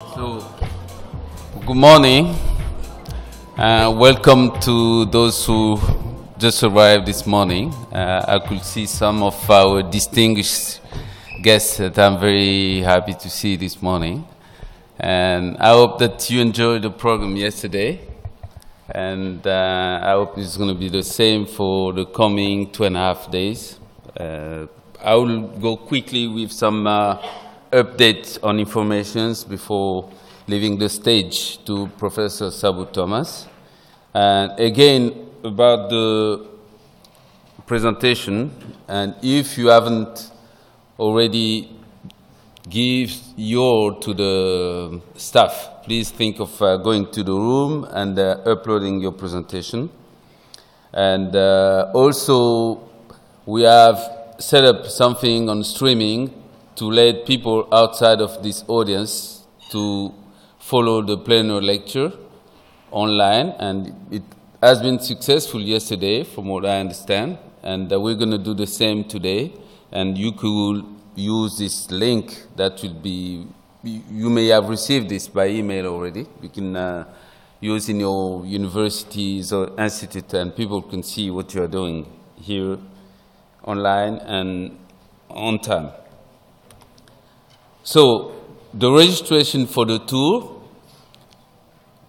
So, good morning. Uh, welcome to those who just arrived this morning. Uh, I could see some of our distinguished guests that I'm very happy to see this morning. And I hope that you enjoyed the program yesterday. And uh, I hope it's going to be the same for the coming two and a half days. Uh, I will go quickly with some updates on informations before leaving the stage to Professor Sabu Thomas. And again, about the presentation, and if you haven't already give your to the staff, please think of uh, going to the room and uh, uploading your presentation. And uh, also, we have set up something on streaming to let people outside of this audience to follow the plenary lecture online. And it has been successful yesterday, from what I understand. And uh, we're going to do the same today. And you could use this link that will be, you may have received this by email already. You can uh, use in your universities or institute and people can see what you are doing here online and on time. So the registration for the tour,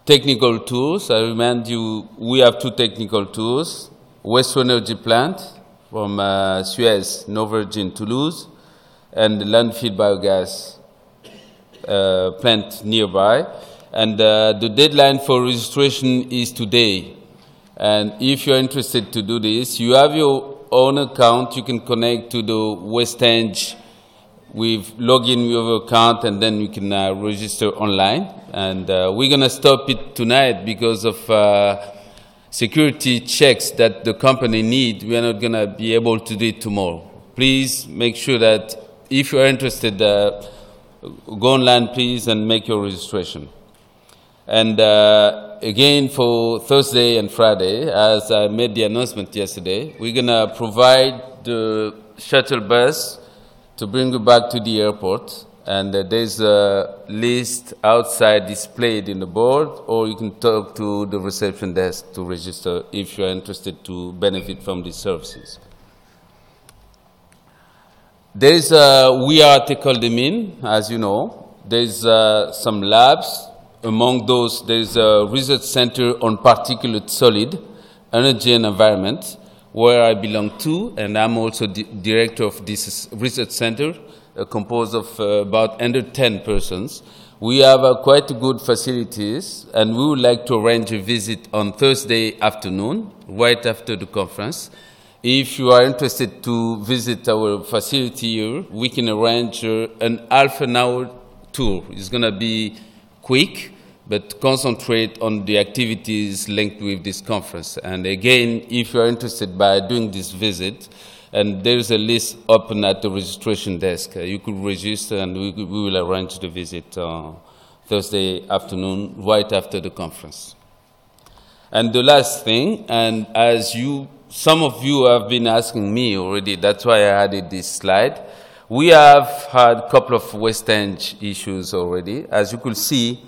technical tours, I remind you we have two technical tours, West Energy Plant from uh, Suez, Virgin, Toulouse, and the landfill biogas uh, plant nearby. And uh, the deadline for registration is today. And if you're interested to do this, you have your own account. You can connect to the WasteEng with login with your account, and then you can uh, register online. And uh, we're going to stop it tonight because of uh, security checks that the company need. We are not going to be able to do it tomorrow. Please make sure that if you are interested, uh, go online, please, and make your registration. And uh, again, for Thursday and Friday, as I made the announcement yesterday, we're going to provide the shuttle bus to bring you back to the airport. And uh, there's a list outside displayed in the board, or you can talk to the reception desk to register if you're interested to benefit from these services. There is a We Are Tekoldemin, as you know. There's uh, some labs. Among those, there's a research center on particulate solid, energy and environment, where I belong to, and I'm also the director of this research center, uh, composed of uh, about under 10 persons. We have uh, quite good facilities, and we would like to arrange a visit on Thursday afternoon, right after the conference. If you are interested to visit our facility here, we can arrange uh, an half an hour tour. It's going to be quick, but concentrate on the activities linked with this conference. And again, if you are interested by doing this visit, and there's a list open at the registration desk, uh, you could register and we, we will arrange the visit uh, Thursday afternoon, right after the conference. And the last thing, and as you, some of you have been asking me already, that's why I added this slide. We have had a couple of WasteEng issues already. As you could see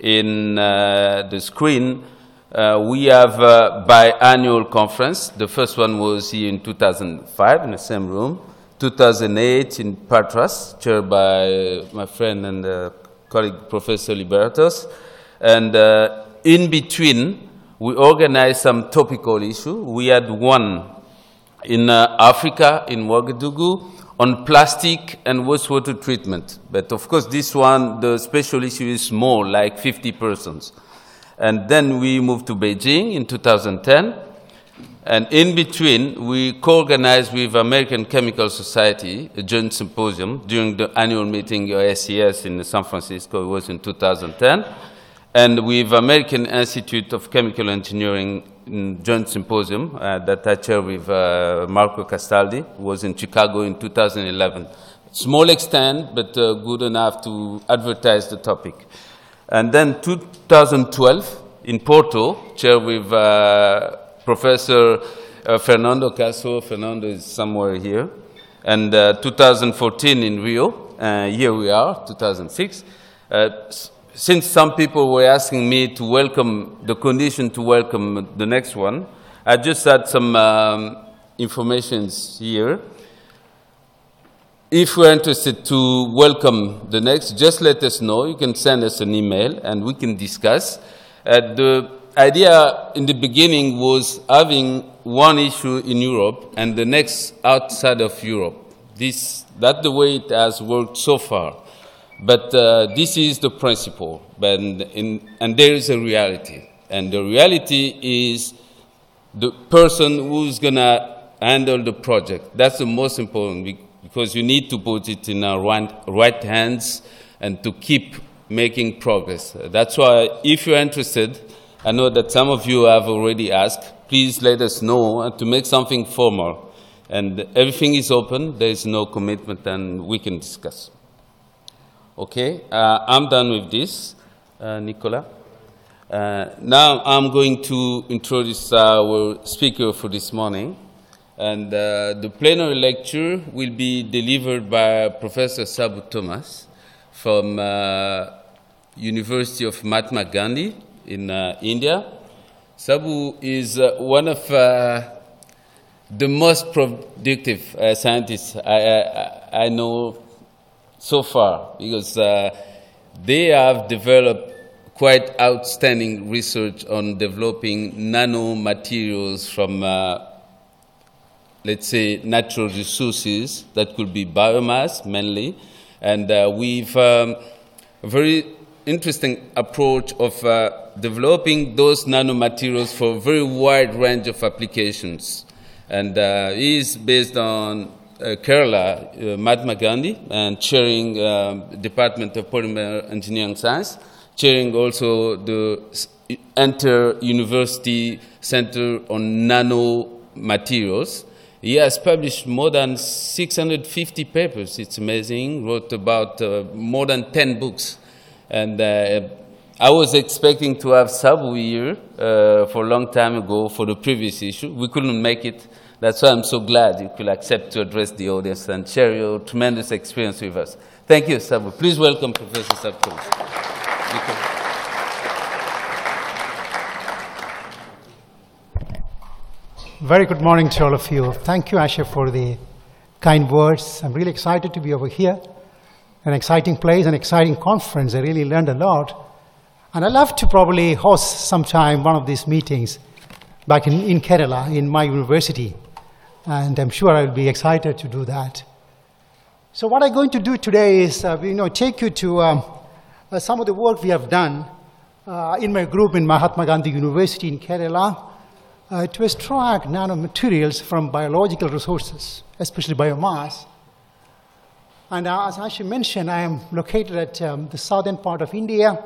in uh, the screen, uh, we have a biannual conference. The first one was here in 2005 in the same room. 2008 in Patras, chaired by my friend and uh, colleague Professor Lyberatos. And uh, in between, we organized some topical issue. We had one in uh, Africa, in Ouagadougou, on plastic and wastewater treatment. But of course, this one, the special issue is small, like 50 persons. And then we moved to Beijing in 2010. And in between, we co-organized with American Chemical Society a joint symposium during the annual meeting of ACS in San Francisco. It was in 2010 and with American Institute of Chemical Engineering joint symposium uh, that I chaired with uh, Marco Castaldi, was in Chicago in 2011. Small extent, but uh, good enough to advertise the topic. And then 2012 in Porto, chaired with uh, Professor uh, Fernando Castro. Fernando is somewhere here. And uh, 2014 in Rio, here we are, 2006 since some people were asking me to welcome, the condition to welcome the next one, I just had some um, informations here. If you're interested to welcome the next, just let us know. You can send us an email and we can discuss. Uh, the idea in the beginning was having one issue in Europe and the next outside of Europe. This, that's the way it has worked so far. But uh, this is the principle, in, and there is a reality. And the reality is the person who's going to handle the project. That's the most important because you need to put it in our right hands and to keep making progress. That's why if you're interested, I know that some of you have already asked, please let us know to make something formal. And everything is open, there is no commitment, and we can discuss. Okay, uh, I'm done with this, uh, Nicola. Uh, now I'm going to introduce our speaker for this morning. And uh, the plenary lecture will be delivered by Professor Sabu Thomas from uh, University of Mahatma Gandhi in uh, India. Sabu is one of the most productive scientists I, I, I know so far because uh, they have developed quite outstanding research on developing nanomaterials from, uh, let's say, natural resources that could be biomass mainly. And uh, we've um, a very interesting approach of uh, developing those nanomaterials for a very wide range of applications. And uh, is based on Kerala, uh, Gandhi, and chairing uh, Department of Polymer Engineering Science, chairing also the Inter-University Center on Nano Materials. He has published more than 650 papers. It's amazing. Wrote about uh, more than 10 books. And uh, I was expecting to have Sabu here uh, for a long time ago for the previous issue. We couldn't make it that's why I'm so glad you could accept to address the audience and share your tremendous experience with us. Thank you, Sabu. Please welcome Professor Sabu. Very good morning to all of you. Thank you, Asher, for the kind words. I'm really excited to be over here. An exciting place, an exciting conference. I really learned a lot. And I'd love to probably host sometime one of these meetings back in, in Kerala, in my university and I'm sure I'll be excited to do that. So what I'm going to do today is, uh, you know, take you to um, uh, some of the work we have done uh, in my group in Mahatma Gandhi University in Kerala uh, to extract nanomaterials from biological resources, especially biomass. And uh, as Ashi mentioned, I am located at um, the southern part of India.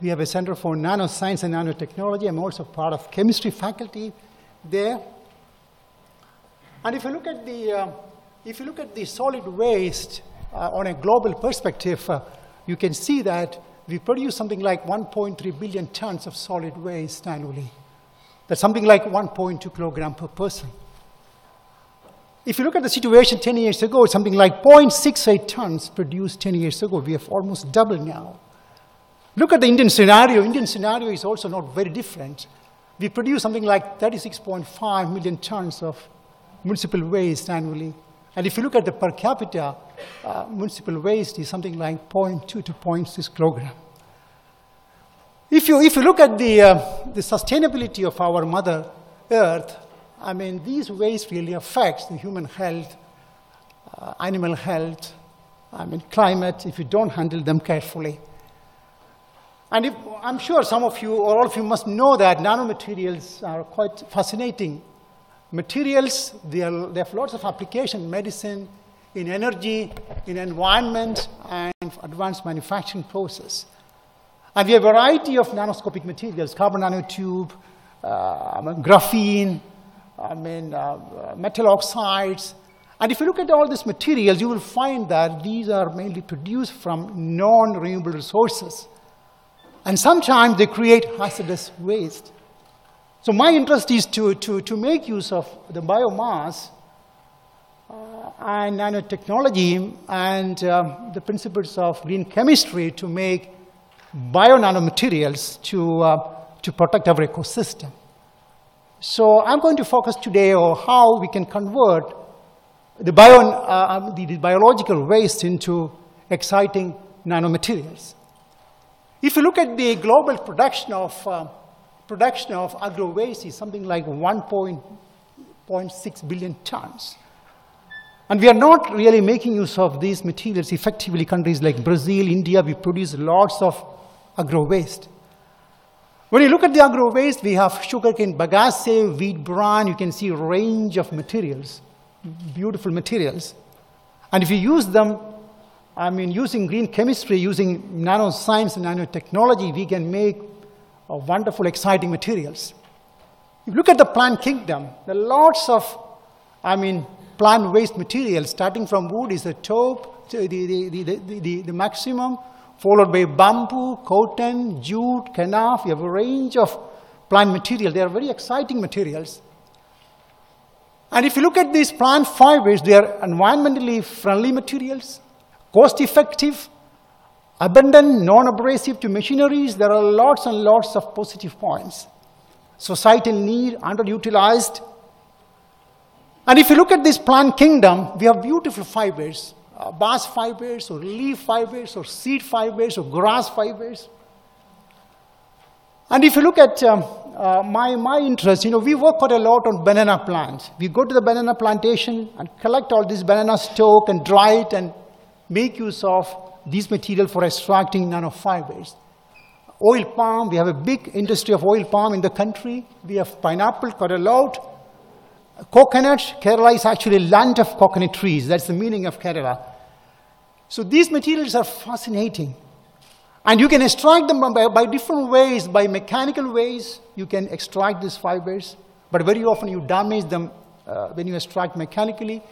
We have a Center for Nanoscience and Nanotechnology. I'm also part of chemistry faculty there. And if you look at the, uh, if you look at the solid waste uh, on a global perspective, uh, you can see that we produce something like 1.3 billion tons of solid waste annually. That's something like 1.2 kilogram per person. If you look at the situation 10 years ago, it's something like 0.68 tons produced 10 years ago. We have almost doubled now. Look at the Indian scenario. Indian scenario is also not very different. We produce something like 36.5 million tons of municipal waste annually. And if you look at the per capita, uh, municipal waste is something like 0.2 to 0.6 kilogram. If you, if you look at the, uh, the sustainability of our Mother Earth, I mean, these waste really affects the human health, uh, animal health, I mean, climate, if you don't handle them carefully. And if, I'm sure some of you, or all of you must know that nanomaterials are quite fascinating materials, they, are, they have lots of application, medicine, in energy, in environment, and advanced manufacturing process. And we have a variety of nanoscopic materials, carbon nanotube, uh, graphene, I mean, uh, metal oxides. And if you look at all these materials, you will find that these are mainly produced from non-renewable resources. And sometimes they create hazardous waste. So my interest is to, to, to make use of the biomass uh, and nanotechnology and um, the principles of green chemistry to make bio nanomaterials to, uh, to protect our ecosystem. So I'm going to focus today on how we can convert the, bio, uh, um, the, the biological waste into exciting nanomaterials. If you look at the global production of, uh, production of agro waste is something like 1.6 billion tons. And we are not really making use of these materials effectively. Countries like Brazil, India, we produce lots of agro waste. When you look at the agro waste, we have sugarcane bagasse, wheat bran, you can see a range of materials, beautiful materials. And if you use them, I mean, using green chemistry, using nanoscience and nanotechnology, we can make wonderful, exciting materials. If you look at the plant kingdom, there are lots of, I mean, plant waste materials, starting from wood is the top, the, the, the, the, the maximum, followed by bamboo, cotton, jute, kenaf. You have a range of plant material. They are very exciting materials. And if you look at these plant fibers, they are environmentally friendly materials, cost effective, abundant, non-abrasive to machineries. There are lots and lots of positive points. Societal need, underutilized. And if you look at this plant kingdom, we have beautiful fibers uh, bast fibers or leaf fibers or seed fibers or grass fibers. And if you look at um, uh, my, my interest, you know, we work quite a lot on banana plants. We go to the banana plantation and collect all this banana stalk and dry it and make use of these material for extracting nanofibers. Oil palm, we have a big industry of oil palm in the country. We have pineapple quite a lot. Coconut, Kerala is actually land of coconut trees. That's the meaning of Kerala. So these materials are fascinating. And you can extract them by, by, different ways, by mechanical ways, you can extract these fibers, but very often you damage them uh, when you extract mechanically.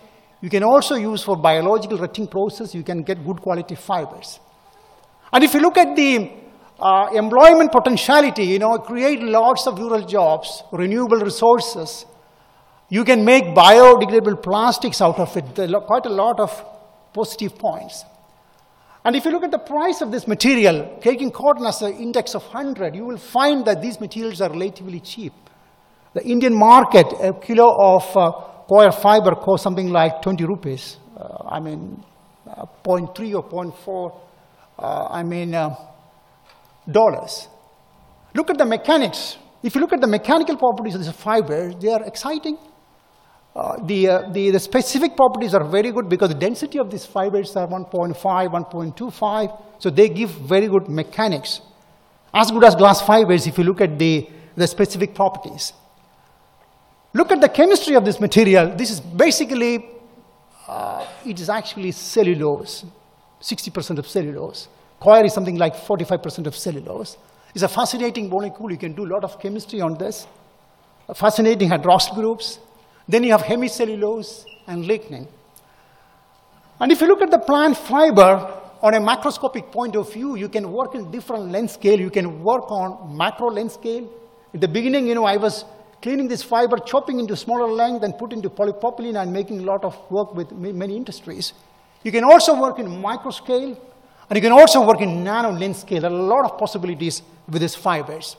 You can also use for biological retting process, you can get good quality fibers. And if you look at the uh, employment potentiality, you know, create lots of rural jobs, renewable resources, you can make biodegradable plastics out of it. There are quite a lot of positive points. And if you look at the price of this material, taking cotton as an index of 100, you will find that these materials are relatively cheap. The Indian market, a kilo of uh, coir fiber costs something like 20 rupees. Uh, I mean, uh, 0.3 or 0.4, uh, I mean, uh, dollars. Look at the mechanics. If you look at the mechanical properties of this fiber, they are exciting. Uh, the, the, the, specific properties are very good because the density of these fibers are 1.5, 1.25, so they give very good mechanics. As good as glass fibers if you look at the, the specific properties. Look at the chemistry of this material. This is basically, uh, it is actually cellulose, 60% of cellulose. Coir is something like 45% of cellulose. It's a fascinating molecule. You can do a lot of chemistry on this. Fascinating hydroxyl groups. Then you have hemicellulose and lignin. And if you look at the plant fiber on a macroscopic point of view, you can work in different length scale. You can work on macro length scale. In the beginning, you know, I was cleaning this fiber, chopping into smaller length and put into polypropylene and making a lot of work with many industries. You can also work in micro scale, and you can also work in nano length scale. There are a lot of possibilities with these fibers.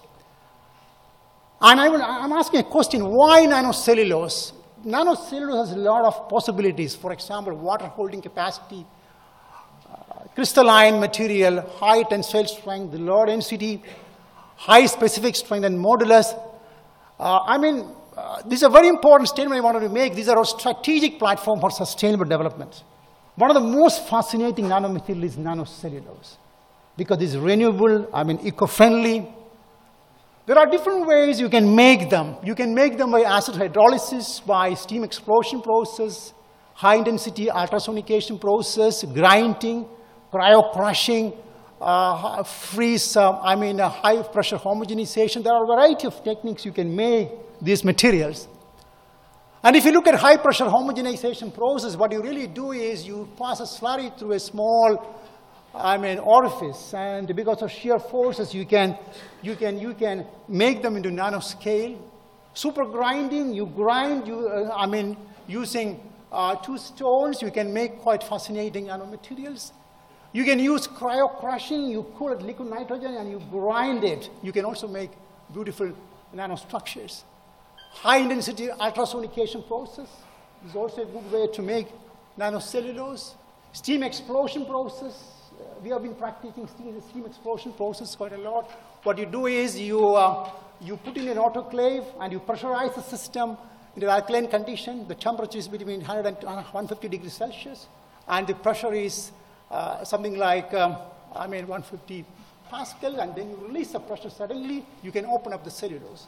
And I am asking a question, why nanocellulose? Nanocellulose has a lot of possibilities. For example, water holding capacity, uh, crystalline material, high tensile strength, low density, high specific strength, and modulus. Uh, I mean, uh, this is a very important statement I wanted to make. These are a strategic platform for sustainable development. One of the most fascinating nanomaterials is nanocellulose because it's renewable, I mean, eco-friendly, there are different ways you can make them. You can make them by acid hydrolysis, by steam explosion process, high intensity ultrasonication process, grinding, cryo crushing, uh, freeze, uh, I mean uh, high pressure homogenization. There are a variety of techniques you can make these materials. And if you look at high pressure homogenization process, what you really do is you pass a slurry through a small I mean, orifice, and because of shear forces, you can, you can, you can make them into nanoscale. Super grinding, you grind, you, uh, I mean, using uh, two stones, you can make quite fascinating nanomaterials. You can use cryo crushing, you cool it liquid nitrogen and you grind it. You can also make beautiful nanostructures. High intensity ultrasonication process is also a good way to make nanocellulose. Steam explosion process, uh, we have been practicing steam, steam explosion process quite a lot. What you do is you, uh, you put in an autoclave and you pressurize the system in an alkaline condition. The temperature is between 100 and 150 degrees Celsius, and the pressure is uh, something like, um, I mean, 150 Pascal, and then you release the pressure suddenly, you can open up the cellulose.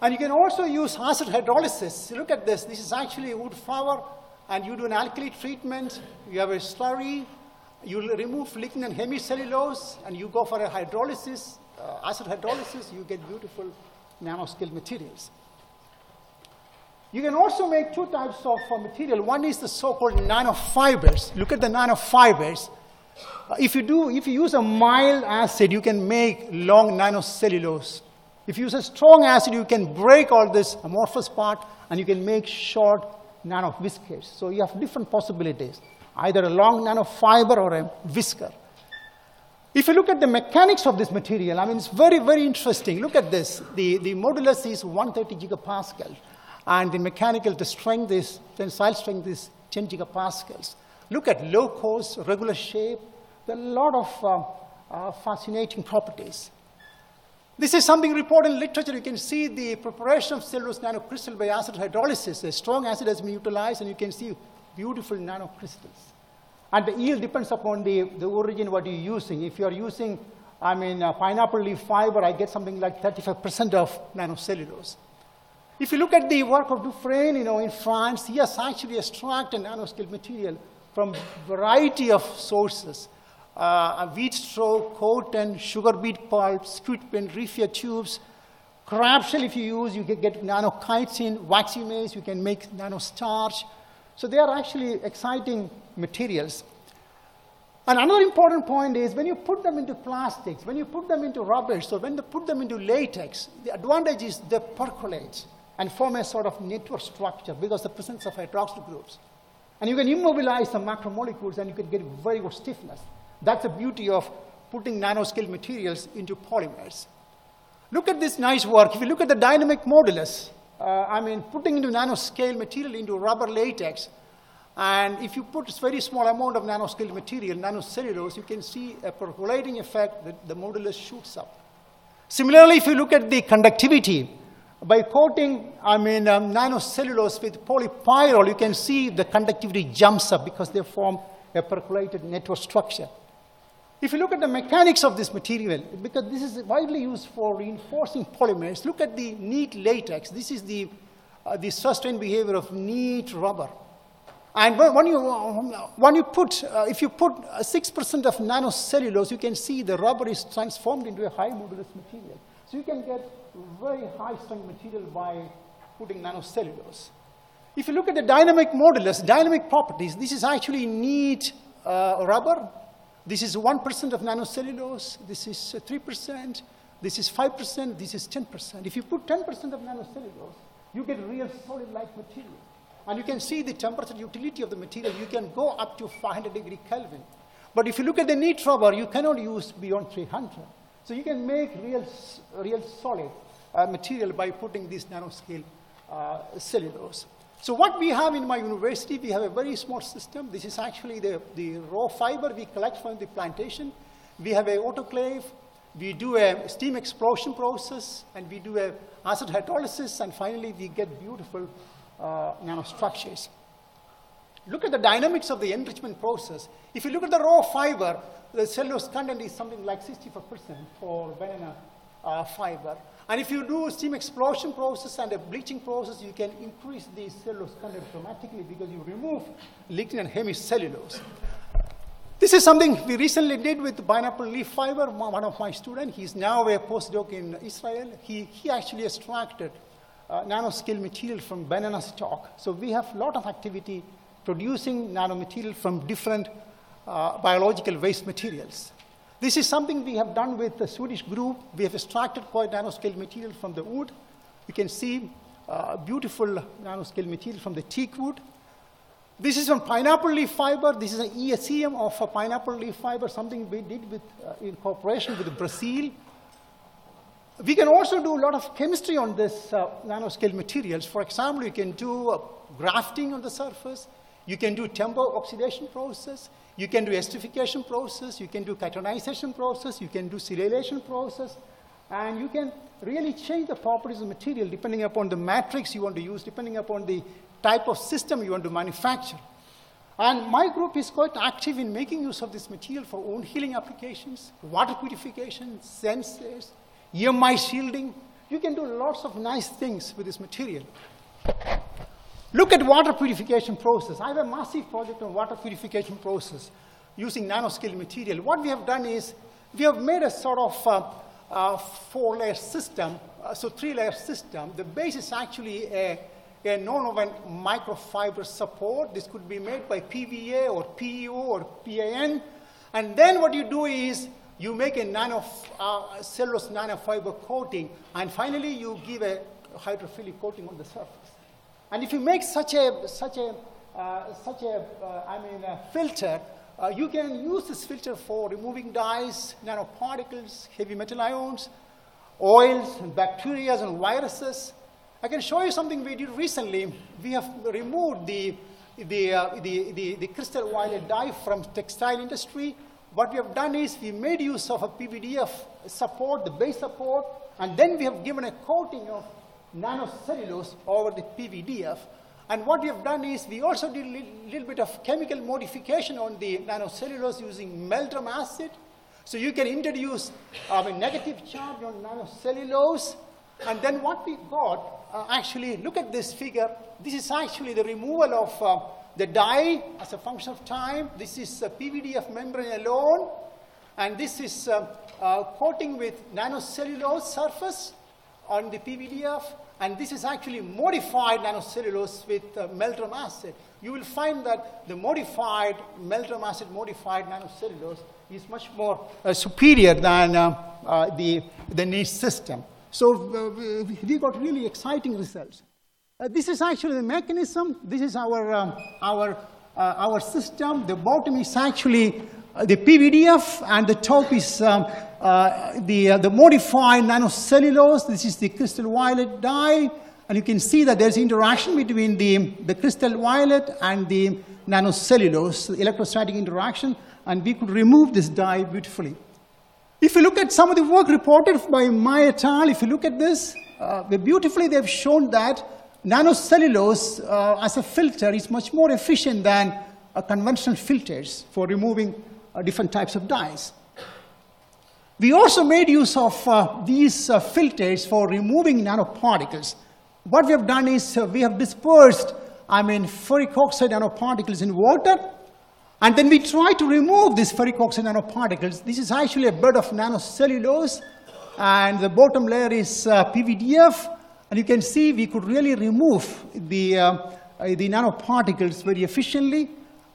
And you can also use acid hydrolysis. Look at this. This is actually wood flour, and you do an alkali treatment. You have a slurry. You remove lignin and hemicellulose, and you go for a hydrolysis, uh, acid hydrolysis. You get beautiful nanoscale materials. You can also make two types of uh, material. One is the so-called nanofibers. Look at the nanofibers. Uh, if you do, if you use a mild acid, you can make long nanocellulose. If you use a strong acid, you can break all this amorphous part and you can make short nanowhiskers. So you have different possibilities, either a long nanofiber or a whisker. If you look at the mechanics of this material, I mean, it's very, very interesting. Look at this. The, the modulus is 130 gigapascal, and the mechanical, the strength is, tensile strength is 10 gigapascals. Look at low cost, regular shape. There are a lot of uh, uh, fascinating properties. This is something reported in literature. You can see the preparation of cellulose nanocrystal by acid hydrolysis. A strong acid has been utilized, and you can see beautiful nanocrystals. And the yield depends upon the, the origin, what you're using. If you're using, I mean, pineapple leaf fiber, I get something like 35% of nanocellulose. If you look at the work of Dufresne, you know, in France, he has actually extracted nanoscale material from variety of sources. Uh, wheat straw, cotton, sugar beet pulp, squid pen, raffia tubes. Crab shell, if you use, you can get nanochitin, waxy maize, you can make nanostarch. So they are actually exciting materials. And another important point is when you put them into plastics, when you put them into rubber, so when you put them into latex, the advantage is they percolate and form a sort of network structure because the presence of hydroxyl groups. And you can immobilize the macromolecules and you can get very good stiffness. That's the beauty of putting nanoscale materials into polymers. Look at this nice work. If you look at the dynamic modulus, uh, I mean, putting into nanoscale material into rubber latex, and if you put a very small amount of nanoscale material, nanocellulose, you can see a percolating effect that the modulus shoots up. Similarly, if you look at the conductivity, by coating, I mean, um, nanocellulose with polypyrrole, you can see the conductivity jumps up because they form a percolated network structure. If you look at the mechanics of this material, because this is widely used for reinforcing polymers, look at the neat latex. This is the, uh, the sustained behavior of neat rubber. And when you, when you put, uh, if you put 6% of nanocellulose, you can see the rubber is transformed into a high modulus material. So you can get very high strength material by putting nanocellulose. If you look at the dynamic modulus, dynamic properties, this is actually neat uh, rubber. This is 1% of nanocellulose. This is 3%. This is 5%. This is 10%. If you put 10% of nanocellulose, you get real solid-like material. And you can see the temperature utility of the material. You can go up to 500 degree Kelvin. But if you look at the neat rubber, you cannot use beyond 300. So you can make real, real solid uh, material by putting this nanoscale uh, cellulose. So what we have in my university, we have a very small system. This is actually the, the raw fiber we collect from the plantation. We have an autoclave. We do a steam explosion process, and we do a acid hydrolysis, and finally we get beautiful uh, nanostructures. Look at the dynamics of the enrichment process. If you look at the raw fiber, the cellulose content is something like 64% for banana uh, fiber. And if you do steam explosion process and a bleaching process, you can increase the cellulose content dramatically because you remove lignin and hemicellulose. This is something we recently did with pineapple leaf fiber. One of my students, he's now a postdoc in Israel. He, he actually extracted uh, nanoscale material from banana stalk. So we have a lot of activity producing nanomaterial from different uh, biological waste materials. This is something we have done with the Swedish group. We have extracted quite nanoscale material from the wood. You can see uh, beautiful nanoscale material from the teak wood. This is from pineapple leaf fiber. This is an ESEM of a pineapple leaf fiber, something we did with, uh, in cooperation with Brazil. We can also do a lot of chemistry on this uh, nanoscale materials. For example, you can do uh, grafting on the surface. You can do tempo oxidation process. You can do esterification process. You can do cationization process. You can do silylation process. And you can really change the properties of material depending upon the matrix you want to use, depending upon the type of system you want to manufacture. And my group is quite active in making use of this material for wound healing applications, water purification, sensors, EMI shielding. You can do lots of nice things with this material. Look at water purification process. I have a massive project on water purification process using nanoscale material. What we have done is we have made a sort of uh, uh, four-layer system, uh, so three-layer system. The base is actually a a non-woven microfiber support. This could be made by PVA or PEO or PAN. And then what you do is you make a nano, uh, cellulose nanofiber coating, and finally you give a hydrophilic coating on the surface. And if you make such a, such a, uh, such a uh, I mean, a filter, uh, you can use this filter for removing dyes, nanoparticles, heavy metal ions, oils, and bacteria and viruses. I can show you something we did recently. We have removed the, the, uh, the, the, the, crystal violet dye from textile industry. What we have done is we made use of a PVDF support, the base support, and then we have given a coating of nanocellulose over the PVDF. And what we have done is we also did a little, little bit of chemical modification on the nanocellulose using meldrum acid. So you can introduce um, a negative charge on nanocellulose. And then what we got uh, actually, look at this figure. This is actually the removal of uh, the dye as a function of time. This is a PVDF membrane alone. And this is uh, uh, coating with nanocellulose surface on the PVDF. And this is actually modified nanocellulose with uh, meldrum acid. You will find that the modified meldrum acid modified nanocellulose is much more uh, superior than the, the niche system. So uh, we got really exciting results. Uh, this is actually the mechanism. This is our, um, our, uh, our system. The bottom is actually uh, the PVDF, and the top is um, uh, the, uh, the modified nanocellulose. This is the crystal violet dye. And you can see that there's interaction between the, the crystal violet and the nanocellulose, the electrostatic interaction, and we could remove this dye beautifully. If you look at some of the work reported by Mai et al., if you look at this, uh, beautifully they've shown that nanocellulose uh, as a filter is much more efficient than uh, conventional filters for removing uh, different types of dyes. We also made use of uh, these uh, filters for removing nanoparticles. What we have done is we have dispersed, I mean, ferric oxide nanoparticles in water and then we try to remove these ferric oxide nanoparticles. This is actually a bed of nanocellulose, and the bottom layer is uh, PVDF. And you can see we could really remove the, uh, uh, the nanoparticles very efficiently.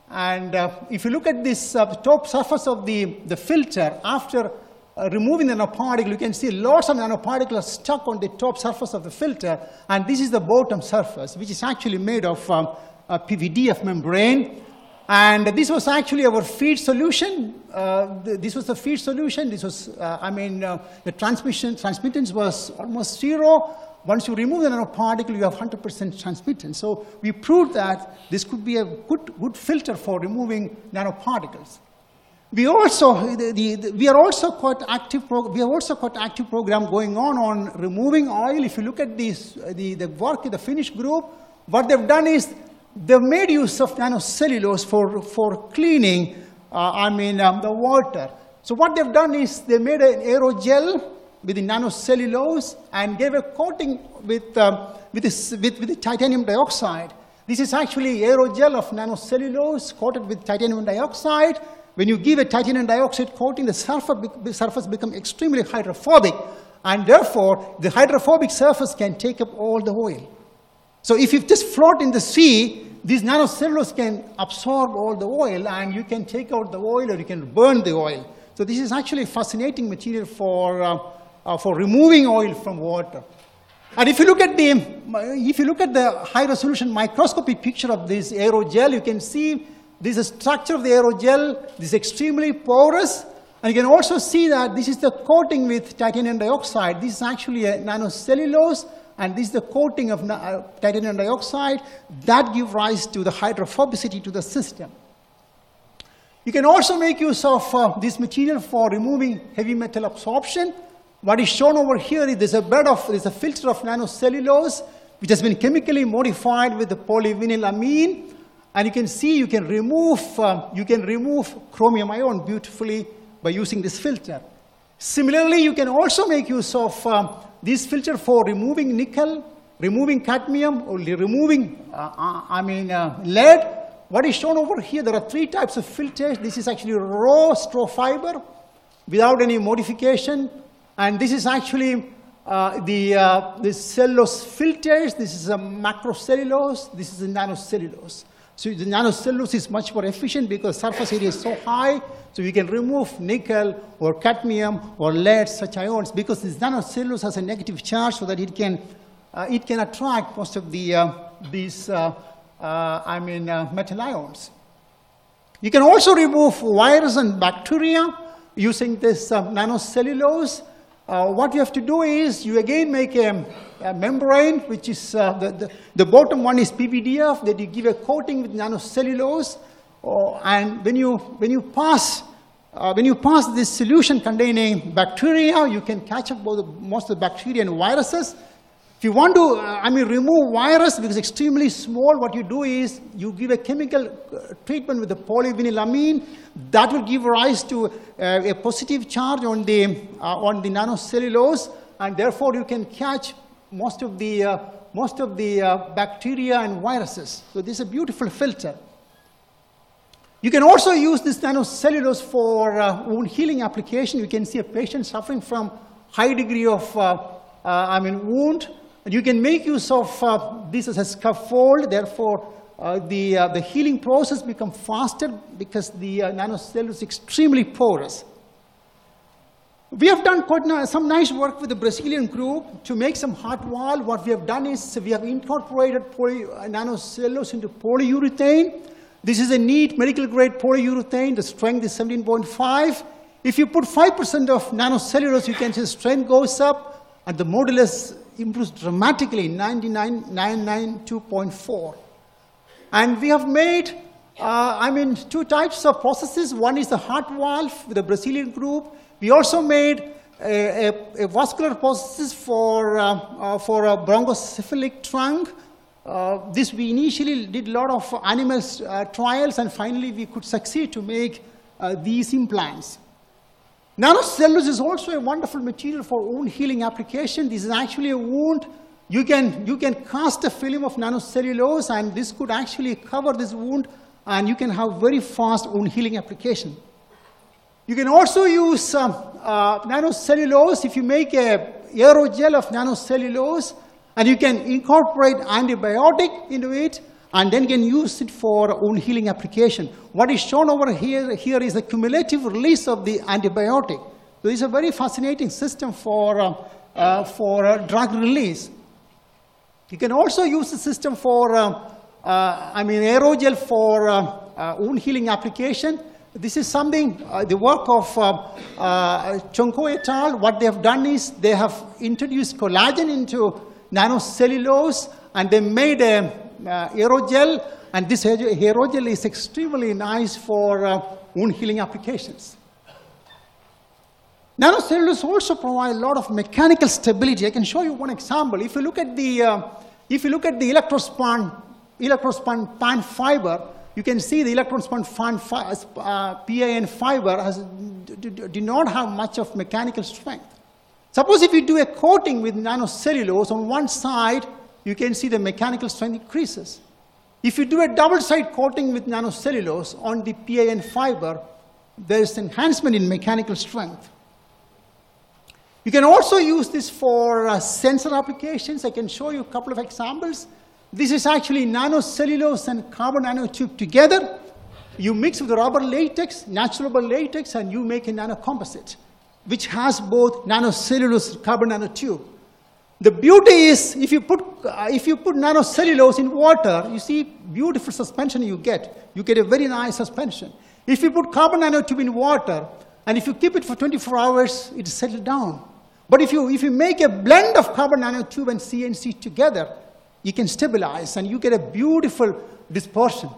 And uh, if you look at this uh, top surface of the, the filter, after uh, removing the nanoparticle, you can see lots of nanoparticles stuck on the top surface of the filter. And this is the bottom surface, which is actually made of um, a PVDF membrane. And this was actually our feed solution. Uh, this was the feed solution. This was, uh, I mean, uh, the transmission, transmittance was almost zero. Once you remove the nanoparticle, you have 100% transmittance. So we proved that this could be a good, good filter for removing nanoparticles. We also, the, the, we are also quite active, we have also quite active program going on on removing oil. If you look at this, the, the work in the Finnish group, what they've done is They've made use of nanocellulose for, for cleaning, uh, I mean, um, the water. So what they've done is they made an aerogel with the nanocellulose and gave a coating with, um, with, this, with, with the titanium dioxide. This is actually aerogel of nanocellulose coated with titanium dioxide. When you give a titanium dioxide coating, the surface, becomes extremely hydrophobic, and therefore the hydrophobic surface can take up all the oil. So if you just float in the sea, these nanocellulose can absorb all the oil and you can take out the oil or you can burn the oil. So this is actually a fascinating material for, uh, uh, for removing oil from water. And if you look at the, if you look at the high resolution microscopy picture of this aerogel, you can see this is the structure of the aerogel. This is extremely porous. And you can also see that this is the coating with titanium dioxide. This is actually a nanocellulose, and this is the coating of uh, titanium dioxide that give rise to the hydrophobicity to the system. You can also make use of uh, this material for removing heavy metal absorption. What is shown over here is there's a bed of, there's a filter of nanocellulose, which has been chemically modified with the polyvinylamine. And you can see you can remove, uh, you can remove chromium ion beautifully by using this filter. Similarly, you can also make use of uh, this filter for removing nickel, removing cadmium, or removing, uh, uh I mean, uh, lead. What is shown over here, there are three types of filters. This is actually raw straw fiber without any modification. And this is actually uh, the, uh, the cellulose filters. This is a macrocellulose. This is a nanocellulose. So the nanocellulose is much more efficient because surface area is so high, so you can remove nickel or cadmium or lead, such ions, because this nanocellulose has a negative charge so that it can, uh, it can attract most of the, uh, these, uh, uh I mean, uh, metal ions. You can also remove virus and bacteria using this uh, nanocellulose. what you have to do is you again make a a membrane, which is uh, the, the, the, bottom one is PVDF that you give a coating with nanocellulose. Uh, and when you, when you pass uh, when you pass this solution containing bacteria, you can catch up both most of the bacteria and viruses. If you want to, uh, I mean, remove virus because it's extremely small, what you do is you give a chemical uh, treatment with the polyvinylamine. That will give rise to uh, a positive charge on the, on the nanocellulose, and therefore you can catch most of the, uh, most of the uh, bacteria and viruses. So this is a beautiful filter. You can also use this nanocellulose for uh, wound healing application. You can see a patient suffering from high degree of, uh, uh, I mean, wound. And you can make use of uh, this as a scaffold. Therefore, the, the healing process becomes faster because the nanocellulose is extremely porous. We have done quite some nice work with the Brazilian group to make some heart valve. What we have done is we have incorporated poly, uh, nanocellulose into polyurethane. This is a neat medical grade polyurethane. The strength is 17.5. If you put 5% of nanocellulose, you can see strength goes up and the modulus improves dramatically, 99.992.4. And we have made, uh, I mean, two types of prostheses. One is the heart valve with the Brazilian group. We also made a, a, a vascular prostheses for, uh, uh, for a brachiocephalic trunk. Uh, this we initially did a lot of animal uh, trials and finally we could succeed to make uh, these implants. Nanocellulose is also a wonderful material for wound healing application. This is actually a wound. You can, you can cast a film of nanocellulose and this could actually cover this wound and you can have very fast wound healing application. You can also use um, uh, nanocellulose if you make a aerogel of nanocellulose and you can incorporate antibiotic into it and then can use it for wound healing application. What is shown over here, here is the cumulative release of the antibiotic. So it's a very fascinating system for, uh, uh, for uh, drug release. You can also use the system for, uh, uh, I mean, aerogel for wound healing application. This is something, uh, the work of uh, uh, Chonko et al. What they have done is they have introduced collagen into nanocellulose and they made a uh, aerogel and this aerogel is extremely nice for uh, wound healing applications. Nanocellulose also provide a lot of mechanical stability. I can show you one example. If you look at the, uh, if you look at the electrospun, electrospun pan fiber, you can see the electrospun uh, fiber has, do not have much of mechanical strength. Suppose if you do a coating with nanocellulose on one side, you can see the mechanical strength increases. If you do a double-side coating with nanocellulose on the PAN fiber, there is enhancement in mechanical strength. You can also use this for uh, sensor applications. I can show you a couple of examples. This is actually nanocellulose and carbon nanotube together. You mix with the rubber latex, natural rubber latex, and you make a nanocomposite, which has both nanocellulose carbon nanotube. The beauty is if you put, uh, if you put nanocellulose in water, you see beautiful suspension you get. You get a very nice suspension. If you put carbon nanotube in water, and if you keep it for 24 hours, it settles down. But if you, if you make a blend of carbon nanotube and CNC together, you can stabilize and you get a beautiful dispersion.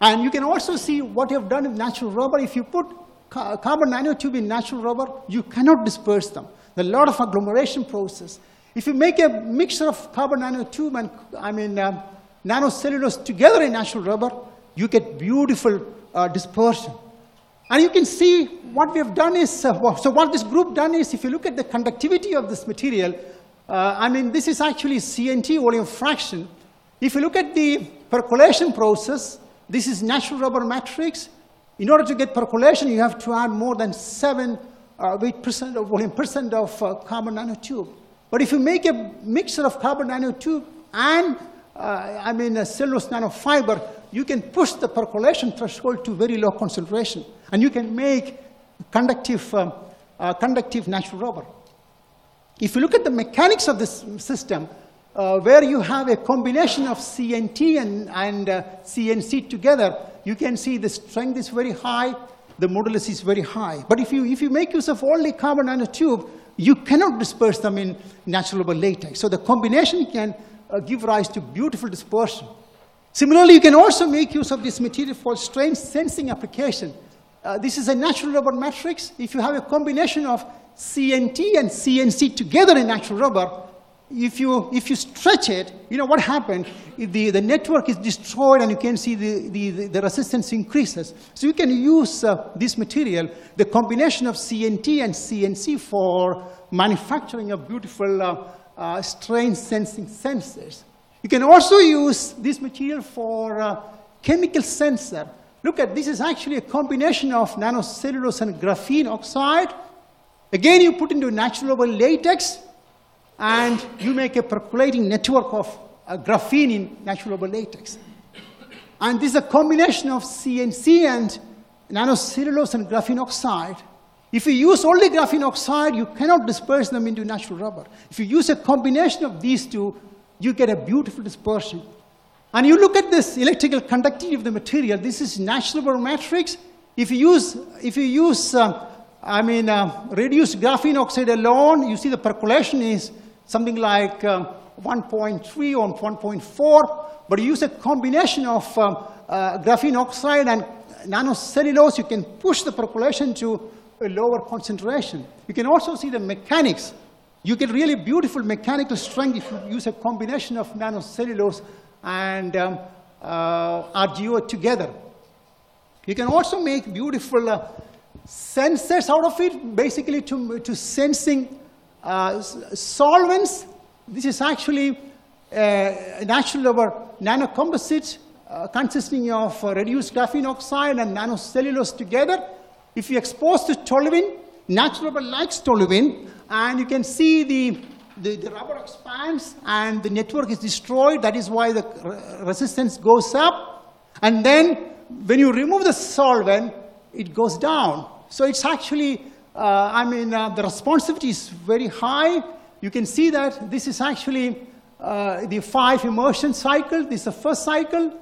And you can also see what you have done with natural rubber. If you put ca carbon nanotube in natural rubber, you cannot disperse them. There's a lot of agglomeration process. If you make a mixture of carbon nanotube and, I mean, uh, nanocellulose together in natural rubber, you get beautiful uh, dispersion. And you can see what we have done is, uh, so what this group done is, if you look at the conductivity of this material, uh, I mean, this is actually CNT volume fraction. If you look at the percolation process, this is natural rubber matrix. In order to get percolation, you have to add more than 7 uh, weight percent of volume percent of uh, carbon nanotube. But if you make a mixture of carbon nanotube and, uh, I mean, a cellulose nanofiber, you can push the percolation threshold to very low concentration. And you can make conductive, um, uh, conductive natural rubber. If you look at the mechanics of this system, uh, where you have a combination of CNT and, and uh, CNC together, you can see the strength is very high, the modulus is very high. But if you, if you make use of only carbon nanotube, you cannot disperse them in natural rubber latex. So the combination can uh, give rise to beautiful dispersion. Similarly, you can also make use of this material for strain sensing application. Uh, this is a natural rubber matrix. If you have a combination of CNT and CNC together in natural rubber, if you, if you stretch it, you know what happened? The, the network is destroyed and you can see the, the, the resistance increases. So you can use uh, this material, the combination of CNT and CNC for manufacturing of beautiful uh, uh, strain sensing sensors. You can also use this material for uh, chemical sensor. Look at this is actually a combination of nanocellulose and graphene oxide. Again, you put into natural rubber latex, and you make a percolating network of uh, graphene in natural rubber latex. And this is a combination of CNC and nanocellulose and graphene oxide. If you use only graphene oxide, you cannot disperse them into natural rubber. If you use a combination of these two, you get a beautiful dispersion. And you look at this electrical conductivity of the material, this is natural rubber matrix. If you use, if you use uh, I mean, uh, reduced graphene oxide alone, you see the percolation is something like um, 1.3 or 1.4, but you use a combination of um, uh, graphene oxide and nanocellulose, you can push the percolation to a lower concentration. You can also see the mechanics. You get really beautiful mechanical strength if you use a combination of nanocellulose and um, uh, RGO together. You can also make beautiful uh, sensors out of it, basically to, to sensing uh, solvents, this is actually a natural rubber nanocomposite uh, consisting of uh, reduced graphene oxide and nanocellulose together. If you expose to toluene, natural rubber likes toluene, and you can see the, the, the, rubber expands and the network is destroyed. That is why the resistance goes up. And then when you remove the solvent, it goes down. So it's actually uh, I mean, uh, the responsivity is very high. You can see that this is actually uh, the five immersion cycle. This is the first cycle.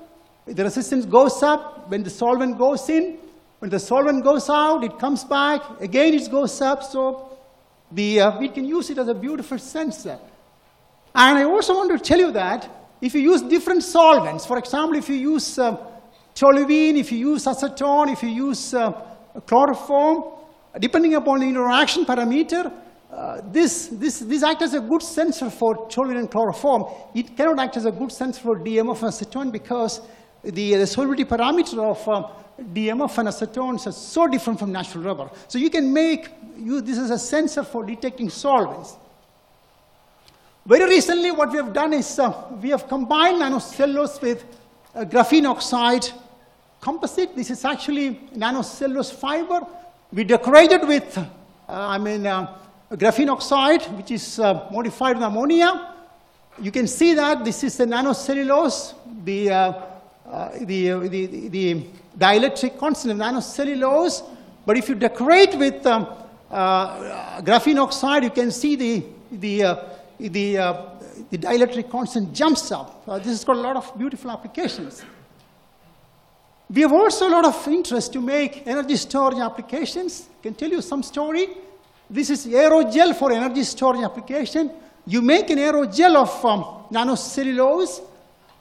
The resistance goes up when the solvent goes in. When the solvent goes out, it comes back. Again, it goes up. So the, uh, we can use it as a beautiful sensor. And I also want to tell you that if you use different solvents, for example, if you use uh, toluene, if you use acetone, if you use uh, chloroform, depending upon the interaction parameter, uh, this, this, this acts as a good sensor for toluene and chloroform. It cannot act as a good sensor for DMF and acetone because the, the solubility parameter of um, DMF and acetones are so different from natural rubber. So you can make use this as a sensor for detecting solvents. Very recently, what we have done is uh, we have combined nanocellulose with uh, graphene oxide composite. This is actually nanocellulose fiber we decorated with, uh, I mean, uh, graphene oxide, which is uh, modified with ammonia. You can see that this is the nanocellulose, the, uh, uh, the, the, the, dielectric constant of nanocellulose. But if you decorate with um, uh, graphene oxide, you can see the, the, the the dielectric constant jumps up. Uh, this has got a lot of beautiful applications. We have also a lot of interest to make energy storage applications. Can tell you some story. This is aerogel for energy storage application. You make an aerogel of um, nanocellulose,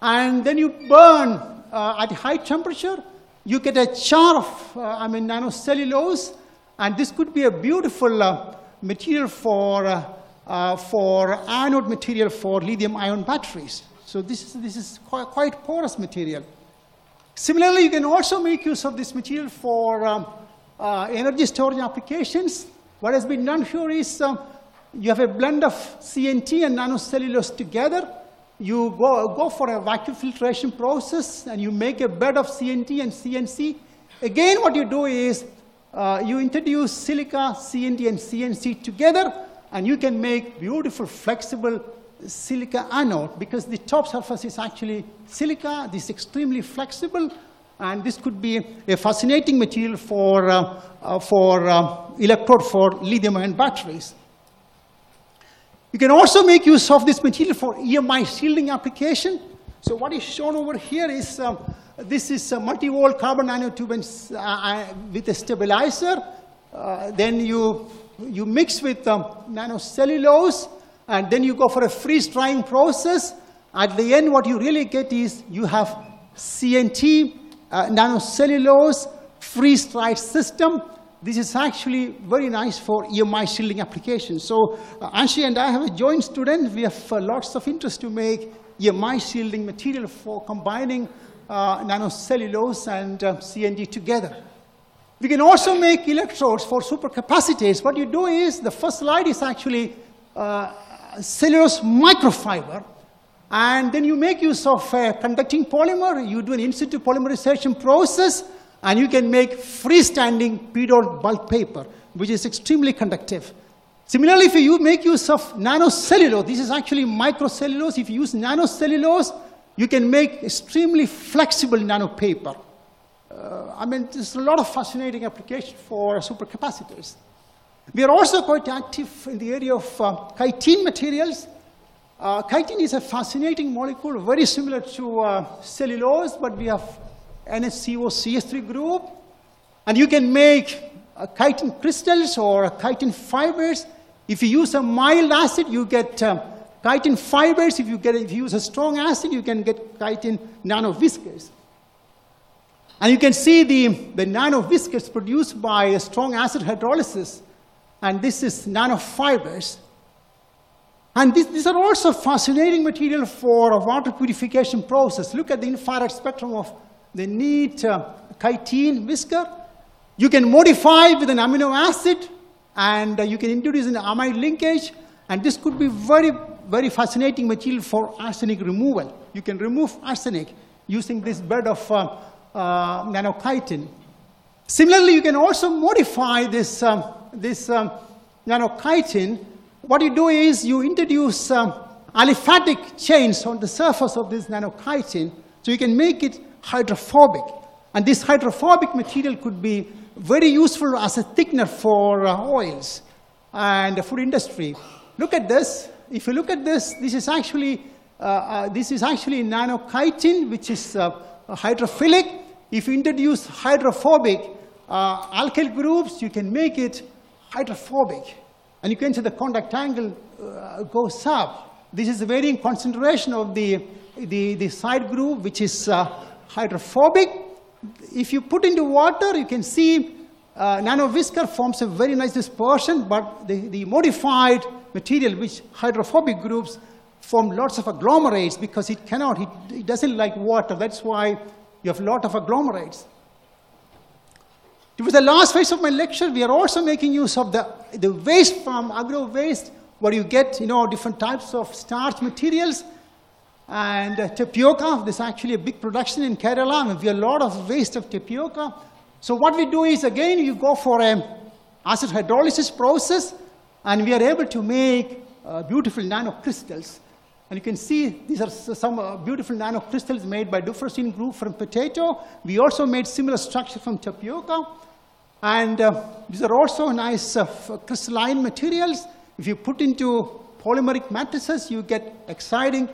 and then you burn uh, at high temperature. You get a char of, uh, I mean, nanocellulose, and this could be a beautiful uh, material for, uh, uh, for anode material for lithium-ion batteries. So this is, this is quite, quite porous material. Similarly, you can also make use of this material for um, uh, energy storage applications. What has been done here is um, you have a blend of CNT and nanocellulose together. You go, go for a vacuum filtration process and you make a bed of CNT and CNC. Again, what you do is uh, you introduce silica, CNT, and CNC together, and you can make beautiful, flexible silica anode because the top surface is actually silica. This is extremely flexible, and this could be a fascinating material for, uh, uh, for uh, electrode for lithium-ion batteries. You can also make use of this material for EMI shielding application. So what is shown over here is um, this is a multi-wall carbon nanotube uh, uh, with a stabilizer. Uh, then you, you mix with um, nanocellulose and then you go for a freeze drying process. At the end, what you really get is you have CNT, uh, nanocellulose, freeze dried system. This is actually very nice for EMI shielding applications. So uh, Ange and I have a joint student. We have uh, lots of interest to make EMI shielding material for combining uh, nanocellulose and uh, CNT together. We can also make electrodes for supercapacitors. What you do is, the first slide is actually uh, cellulose microfiber. And then you make use of a conducting polymer, you do an in situ polymerization process, and you can make freestanding PEDOT bulk paper, which is extremely conductive. Similarly, if you make use of nanocellulose, this is actually microcellulose. If you use nanocellulose, you can make extremely flexible nano paper. Uh, I mean, there's a lot of fascinating application for supercapacitors. We are also quite active in the area of uh, chitin materials. Uh, chitin is a fascinating molecule, very similar to uh, cellulose, but we have NHCO CH3 group. And you can make uh, chitin crystals or chitin fibers. If you use a mild acid, you get um, chitin fibers. If you, get, if you use a strong acid, you can get chitin nanowhiskers. And you can see the, the nanowhiskers produced by a strong acid hydrolysis and this is nanofibers. And this, these are also fascinating material for a water purification process. Look at the infrared spectrum of the neat uh, chitin whisker. You can modify with an amino acid, and uh, you can introduce an amide linkage, and this could be very, very fascinating material for arsenic removal. You can remove arsenic using this bed of uh, uh, nanochitin. Similarly, you can also modify this um, this um, nanochitin, what you do is you introduce um, aliphatic chains on the surface of this nanochitin, so you can make it hydrophobic. And this hydrophobic material could be very useful as a thickener for uh, oils and the food industry. Look at this. If you look at this, this is actually, uh, uh, this is actually nanochitin, which is uh, hydrophilic. If you introduce hydrophobic uh, alkyl groups, you can make it hydrophobic. And you can see the contact angle uh, goes up. This is varying concentration of the, the, the side group, which is uh, hydrophobic. If you put into water, you can see uh, nanowhisker forms a very nice dispersion, but the, the modified material, which hydrophobic groups, form lots of agglomerates because it cannot, it, it doesn't like water. That's why you have a lot of agglomerates. It was the last phase of my lecture. We are also making use of the, the waste from agro waste, where you get you know, different types of starch materials. And uh, tapioca, there's actually a big production in Kerala, we have a lot of waste of tapioca. So what we do is, again, you go for an acid hydrolysis process, and we are able to make uh, beautiful nanocrystals. And you can see these are some uh, beautiful nanocrystals made by Dufresne group from potato. We also made similar structure from tapioca. And uh, these are also nice uh, crystalline materials. If you put into polymeric matrices, you get exciting,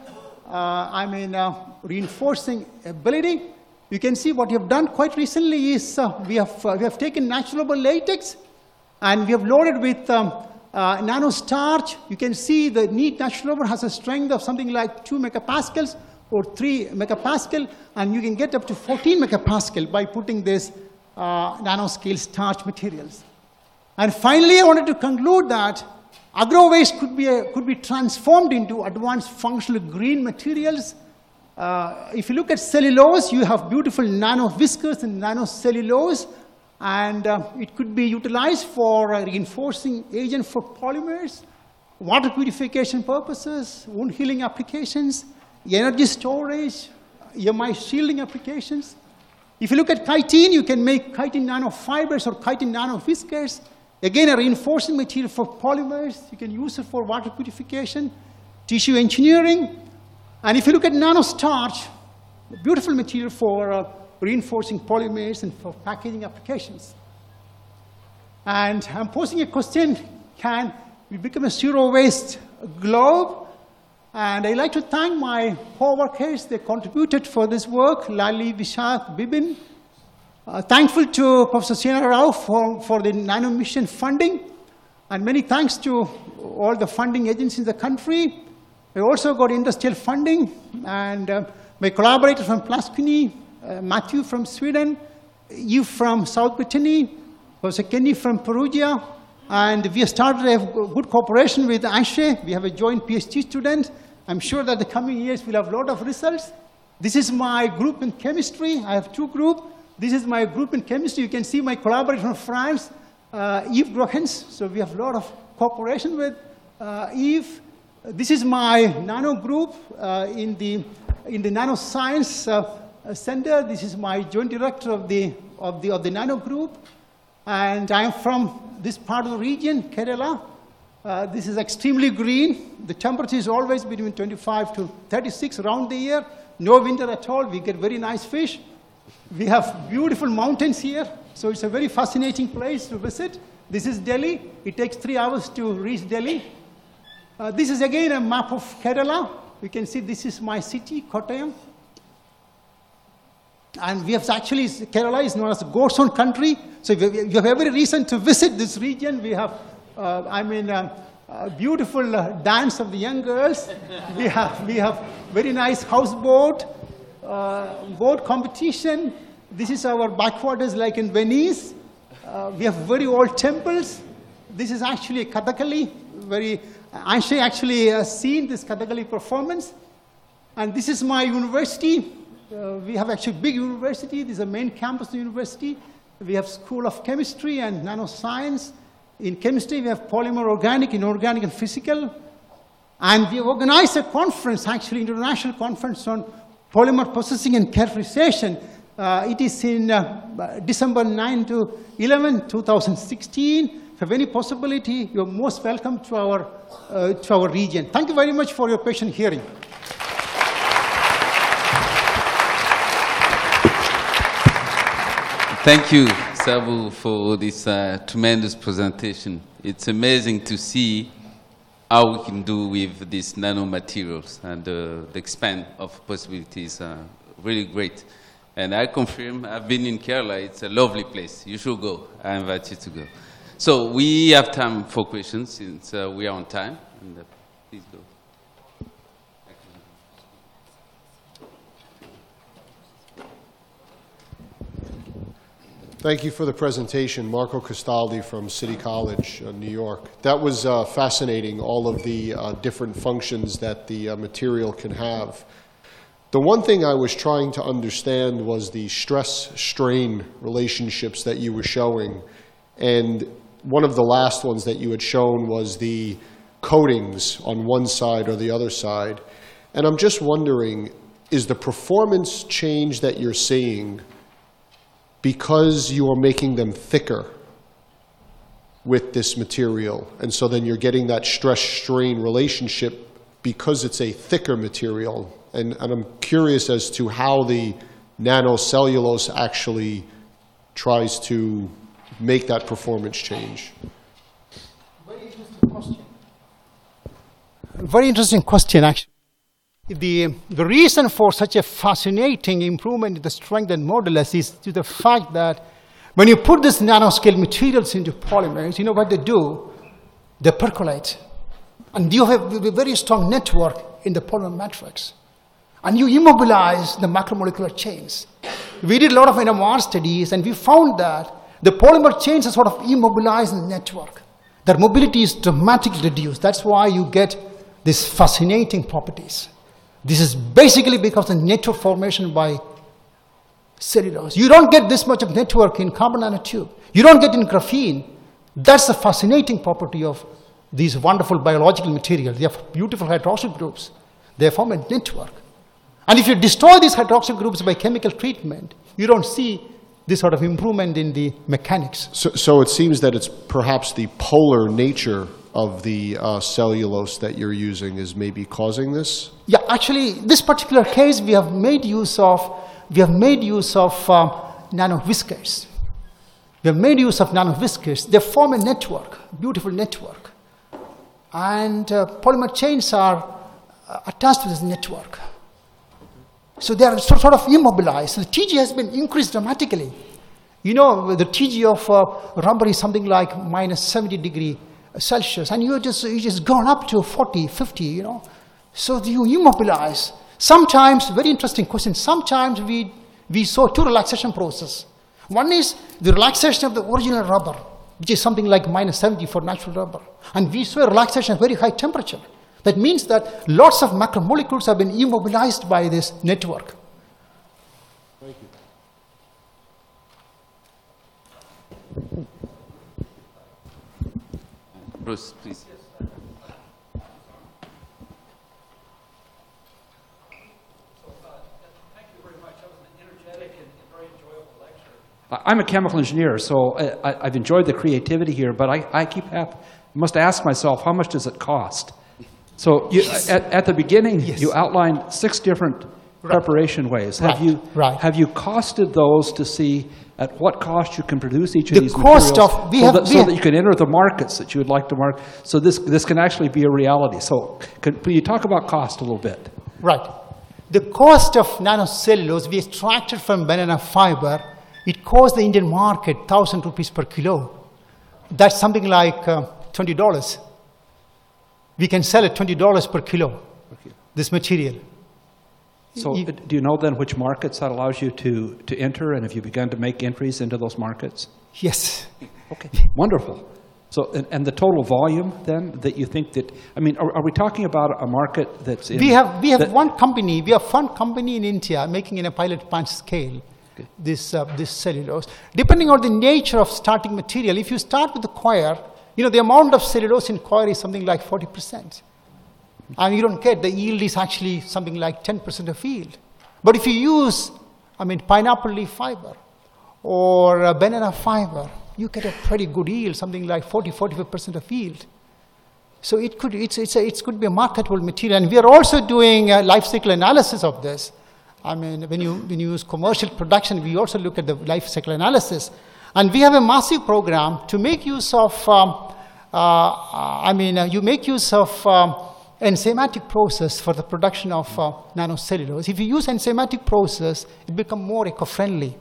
uh, I mean, uh, reinforcing ability. You can see what you have done quite recently is uh, we, have, we have taken natural latex and we have loaded with um, uh, nano starch. You can see the neat natural rubber has a strength of something like 2 megapascals or 3 megapascal, and you can get up to 14 megapascal by putting this uh, nanoscale starch materials. And finally, I wanted to conclude that agro waste could be, a, could be transformed into advanced functional green materials. Uh, if you look at cellulose, you have beautiful nano and nano cellulose, and uh, it could be utilized for uh, reinforcing agent for polymers, water purification purposes, wound healing applications, energy storage, EMI shielding applications. If you look at chitin, you can make chitin nanofibers or chitin nanowhiskers. Again, a reinforcing material for polymers. You can use it for water purification, tissue engineering. And if you look at nanostarch, a beautiful material for uh, reinforcing polymers and for packaging applications. And I'm posing a question, can we become a zero waste globe? And I'd like to thank my co-workers. They contributed for this work, Lali, Vishak, Bibin. Uh, thankful to Professor Sena Rao for, for the Nano Mission funding. And many thanks to all the funding agencies in the country. I also got industrial funding. And uh, my collaborator from Plaskuni, uh, Mathew from Sweden, Yves from South Brittany, Professor Kenny from Perugia, and we started a good cooperation with Ange. We have a joint PhD student. I'm sure that the coming years we'll have a lot of results. This is my group in chemistry. I have two groups. This is my group in chemistry. You can see my collaborator from France, uh, Yves Grohens. So we have a lot of cooperation with uh, Yves. This is my nano group uh, in, the, in the nanoscience uh, center. This is my joint director of the, of the, of the nano group. And I'm from this part of the region, Kerala. Uh, this is extremely green. The temperature is always between 25 to 36 around the year. No winter at all. We get very nice fish. We have beautiful mountains here. So it's a very fascinating place to visit. This is Delhi. It takes three hours to reach Delhi. Uh, this is again a map of Kerala. You can see this is my city, Kottayam. And we have actually, Kerala is known as a God's own country. So you have every reason to visit this region. We have, uh, I mean, uh, uh, beautiful uh, dance of the young girls. we, have, we have very nice houseboat, uh, boat competition. This is our backwaters like in Venice. Uh, we have very old temples. This is actually Kathakali. Very, Ange actually seen this Kathakali performance. And this is my university. Uh, we have actually big university. This is the main campus of the university. We have School of Chemistry and Nanoscience. In chemistry, we have polymer organic, inorganic, and physical. And we organized a conference, actually, international conference on polymer processing and characterization. Uh, it is in uh, December 9 to 11, 2016. If you have any possibility, you're most welcome to our, uh, to our region. Thank you very much for your patient hearing. Thank you, Sabu, for this uh, tremendous presentation. It's amazing to see how we can do with these nanomaterials and uh, the expand of possibilities are really great. And I confirm, I've been in Kerala, it's a lovely place. You should go. I invite you to go. So we have time for questions since uh, we are on time. And, uh, please go. Thank you for the presentation. Marco Castaldi from City College, uh, New York. That was uh, fascinating, all of the uh, different functions that the uh, material can have. The one thing I was trying to understand was the stress-strain relationships that you were showing. And one of the last ones that you had shown was the coatings on one side or the other side. And I'm just wondering, is the performance change that you're seeing because you are making them thicker with this material. And so then you're getting that stress-strain relationship because it's a thicker material. And, and I'm curious as to how the nanocellulose actually tries to make that performance change. Very interesting question. Very interesting question, actually. The, the reason for such a fascinating improvement in the strength and modulus is to the fact that when you put these nanoscale materials into polymers, you know what they do? They percolate. And you have a very strong network in the polymer matrix. And you immobilize the macromolecular chains. We did a lot of NMR studies, and we found that the polymer chains are sort of immobilized in the network. Their mobility is dramatically reduced. That's why you get these fascinating properties. This is basically because of network formation by cellulose. You don't get this much of network in carbon nanotube. You don't get in graphene. That's the fascinating property of these wonderful biological materials. They have beautiful hydroxyl groups. They form a network. And if you destroy these hydroxyl groups by chemical treatment, you don't see this sort of improvement in the mechanics. So, so it seems that it's perhaps the polar nature of the uh, cellulose that you're using is maybe causing this? Yeah, actually, this particular case, we have made use of, we have made use of um. We have made use of nanowhiskers. They form a network, beautiful network. And uh, polymer chains are uh, attached to this network. So they are sort of immobilized. So the TG has been increased dramatically. You know, the TG of uh, rubber is something like minus 70 degree Celsius, and you just, you just gone up to 40, 50, you know. So you immobilize. Sometimes, very interesting question, sometimes we, we saw two relaxation process. One is the relaxation of the original rubber, which is something like minus 70 for natural rubber. And we saw relaxation at very high temperature. That means that lots of macromolecules have been immobilized by this network. Thank you. Bruce, please. I- I'm a chemical engineer, so I, I- I've enjoyed the creativity here, but I, I keep have, must ask myself, how much does it cost? So you, at, at the beginning, Yes. you outlined six different preparation ways. Have Right, you right. Have you costed those to see at what cost you can produce each of The these cost materials, of- we so have- that, we so have- that you can enter the markets that you would like to market? So this this can actually be a reality. So can, can you talk about cost a little bit? Right. The cost of nanocellulose we extracted from banana fiber, it cost the Indian market 1,000 rupees per kilo. That's something like uh, $20. We can sell it $20 per kilo, this material. So You- do you know then which markets that allows you to, to enter, and have you begun to make entries into those markets? Yes. Okay, wonderful. So, and, and the total volume then that you think that, I mean, are, are we talking about a market that's in? We have, we have one company, we have one company in India making in a pilot plant scale this, uh, this cellulose. Depending on the nature of starting material, if you start with the coir, you know, the amount of cellulose in coir is something like 40%. And you don't get, the yield is actually something like 10% of yield. But if you use, I mean, pineapple leaf fiber or uh, banana fiber, you get a pretty good yield, something like 40, 45% of yield. So it could, it's, it's a, it could be a marketable material. And we are also doing a life cycle analysis of this. I mean, when you, when you use commercial production, we also look at the life cycle analysis. And we have a massive program to make use of, um, uh, I mean, uh, you make use of um, enzymatic process for the production of uh, nanocellulose. If you use enzymatic process, it becomes more eco-friendly.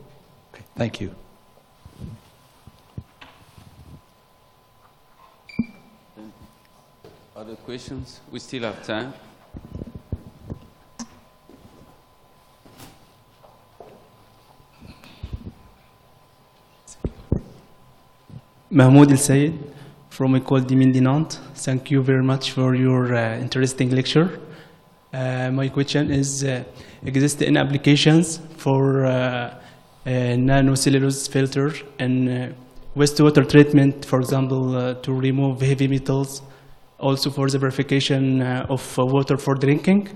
Okay, Thank you. Other questions? We still have time. Mahmoud El Sayed from École des Mines de Nantes. Thank you very much for your uh, interesting lecture. Uh, my question is, uh, exist any applications for uh, nanocellulose filter and uh, wastewater treatment, for example, uh, to remove heavy metals, also for the purification uh, of water for drinking?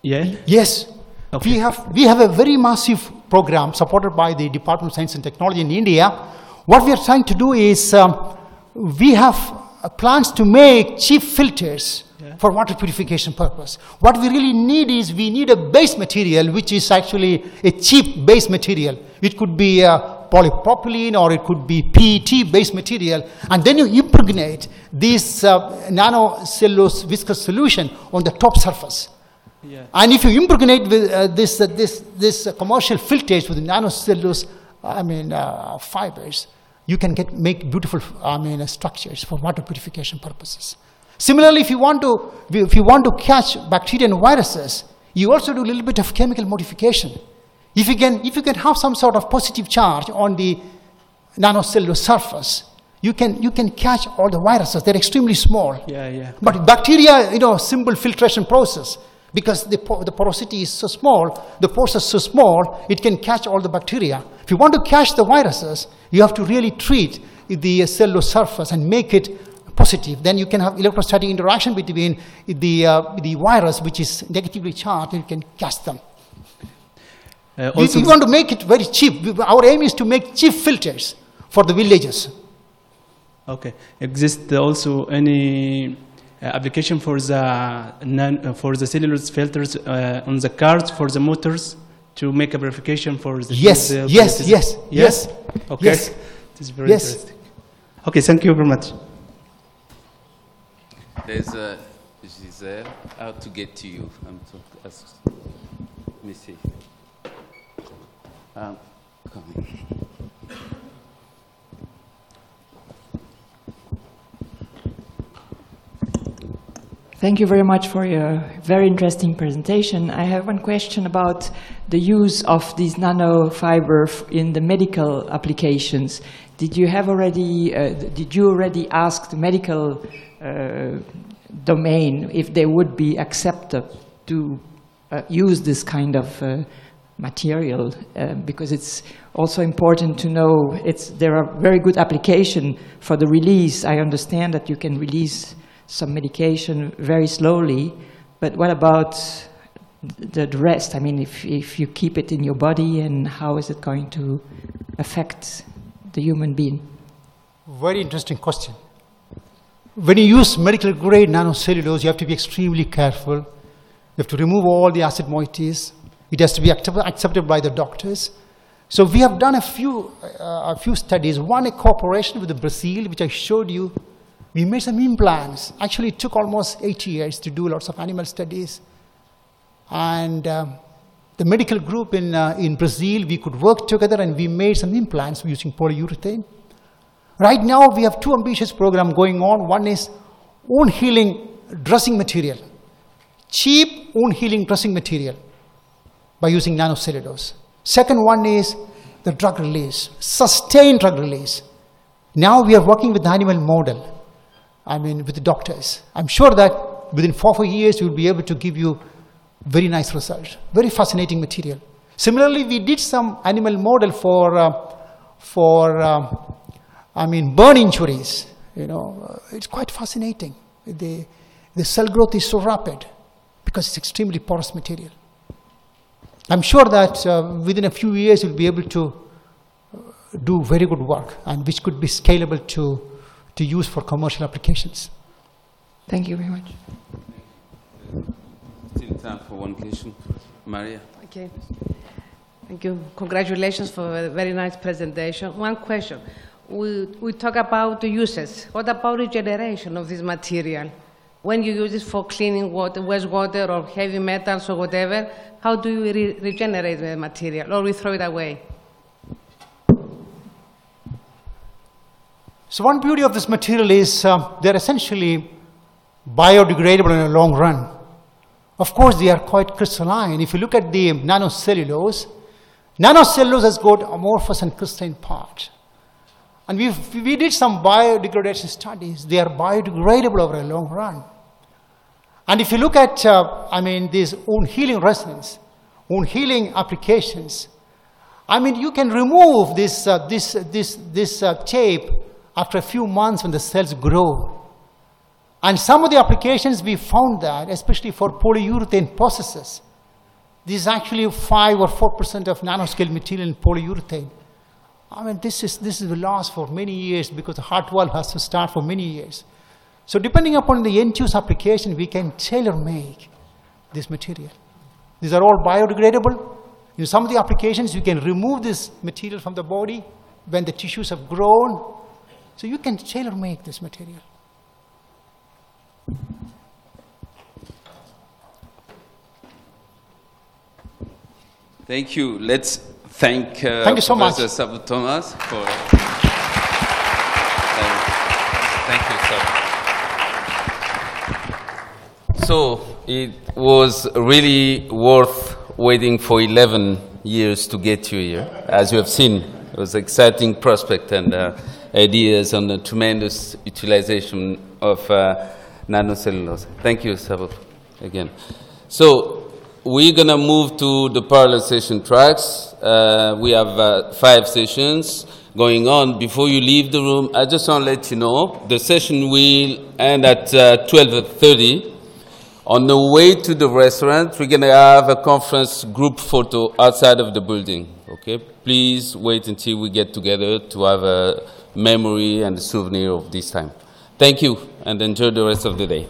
Yeah? Yes. Okay. We, have, we have a very massive program supported by the Department of Science and Technology in India. What we are trying to do is um, we have uh, plans to make cheap filters for water purification purpose. What we really need is we need a base material which is actually a cheap base material. It could be uh, polypropylene or it could be PET-based material, and then you impregnate this uh, nanocellulose viscous solution on the top surface. Yeah. And if you impregnate with uh, this, uh, this, this uh, commercial filtrage with nanocellulose, I mean, uh, fibers, you can get, make beautiful, I mean, uh, structures for water purification purposes. Similarly, if you want to, if you want to catch bacteria and viruses, you also do a little bit of chemical modification. If you can, if you can have some sort of positive charge on the nanocellular surface, you can, you can catch all the viruses. They're extremely small. Yeah, yeah. But bacteria, you know, simple filtration process. Because the, the porosity is so small, the pores are so small, it can catch all the bacteria. If you want to catch the viruses, you have to really treat the cellular surface and make it positive. Then you can have electrostatic interaction between the, uh, the virus, which is negatively charged, and you can catch them. Uh, We, we want to make it very cheap. We- Our aim is to make cheap filters for the villages. okay. Exist also any application for the non, uh, for the cellulose filters uh, on the cars for the motors to make a verification for the Yes, the- yes, the- yes, yes, Okay. yes. This is very Yes. interesting. Okay, thank you very much. There's a Giselle how to get to you. I'm so, as- let me see. Um, coming. Thank you very much for your very interesting presentation. I have one question about the use of these nanofiber in the medical applications. Did you have already, uh, did you already ask the medical uh, domain if they would be accepted to uh, use this kind of uh, material? Uh, because it's also important to know it's, there are very good application for the release. I understand that you can release some medication very slowly, but what about the rest? I mean, if, if you keep it in your body, and how is it going to affect the human being? Very interesting question. When you use medical grade nanocellulose, you have to be extremely careful. You have to remove all the acid moieties. It has to be accept- accepted by the doctors. So we have done a few, uh, a few studies. One, a cooperation with Brazil, which I showed you. We made some implants. Actually, it took almost eight years to do lots of animal studies. And um, the medical group in, uh, in Brazil, we could work together and we made some implants using polyurethane. Right now, we have two ambitious programs going on. One is wound healing dressing material, cheap wound healing dressing material by using nanocellulose. Second one is the drug release, sustained drug release. Now we are working with the animal model. I mean, with the doctors. I'm sure that within four or five years, we'll be able to give you very nice results. Very fascinating material. Similarly, we did some animal model for, uh, for um, I mean, burn injuries. You know, uh, it's quite fascinating. The, the cell growth is so rapid because it's extremely porous material. I'm sure that uh, within a few years, we'll be able to uh, do very good work and which could be scalable to, to use for commercial applications. Thank you very much. Still time for one question. Maria. Okay. Thank you. Congratulations for a very nice presentation. One question. We, we talk about the uses. What about regeneration of this material? When you use it for cleaning water, wastewater or heavy metals or whatever, how do you re- regenerate the material or we throw it away? So one beauty of this material is uh, they're essentially biodegradable in a long run. Of course, they are quite crystalline. If you look at the nanocellulose, nanocellulose has got amorphous and crystalline part. And we we did some biodegradation studies. They are biodegradable over a long run. And if you look at, uh, I mean, these wound healing resonance, wound healing applications, I mean, you can remove this, uh, this, this, this uh, tape after a few months when the cells grow. And some of the applications we found that, especially for polyurethane processes, this is actually 5 or 4% of nanoscale material in polyurethane. I mean, this, is, this will last for many years because the heart valve has to start for many years. So depending upon the end use application, we can tailor make this material. These are all biodegradable. In some of the applications, you can remove this material from the body when the tissues have grown. So you can tailor make this material. Thank you. Let's thank, uh, Thank you so much. Professor Sabu Thomas for. Thank, thank you, sir. So it was really worth waiting for 11 years to get you here. As you have seen, it was an exciting prospect and uh, ideas on the tremendous utilization of uh, nanocellulose. Thank you, Sabu, again. So we're going to move to the parallel session tracks. Uh, we have uh, five sessions going on. Before you leave the room, I just want to let you know the session will end at uh, 12.30. On the way to the restaurant, we're going to have a conference group photo outside of the building. Okay? Please wait until we get together to have a memory and souvenir of this time. Thank you, and enjoy the rest of the day.